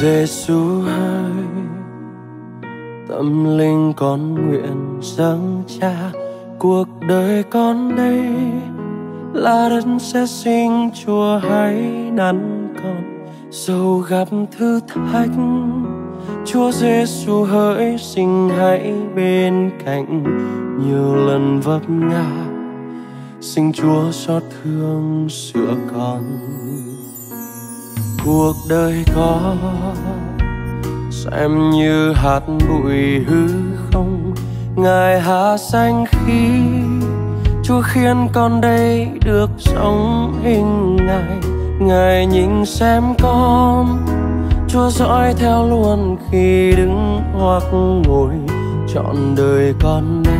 Giêsu ơi tâm linh con nguyện dâng cha, cuộc đời con đây là đất sẽ sinh chúa hãy nắn con. Dầu gặp thử thách, Chúa Giêsu hỡi xin hãy bên cạnh. Nhiều lần vấp ngã, xin Chúa xót thương sửa con cuộc đời con xem như hạt bụi hư không? Ngài hạ xanh khí chúa khiến con đây được sống hình ngài. Ngài nhìn xem con, chúa dõi theo luôn khi đứng hoặc ngồi. Chọn đời con đây,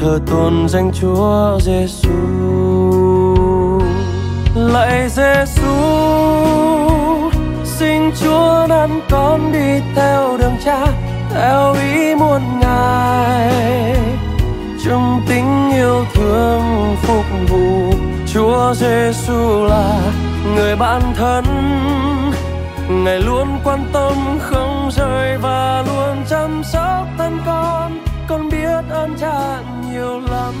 thờ tôn danh chúa giêsu lạy giêsu chúa dẫn con đi theo đường cha, theo ý muốn ngài. Trong tình yêu thương phục vụ chúa giêsu là người bạn thân. Ngài luôn quan tâm không rời và luôn chăm sóc thân con. Con biết ơn cha nhiều lắm.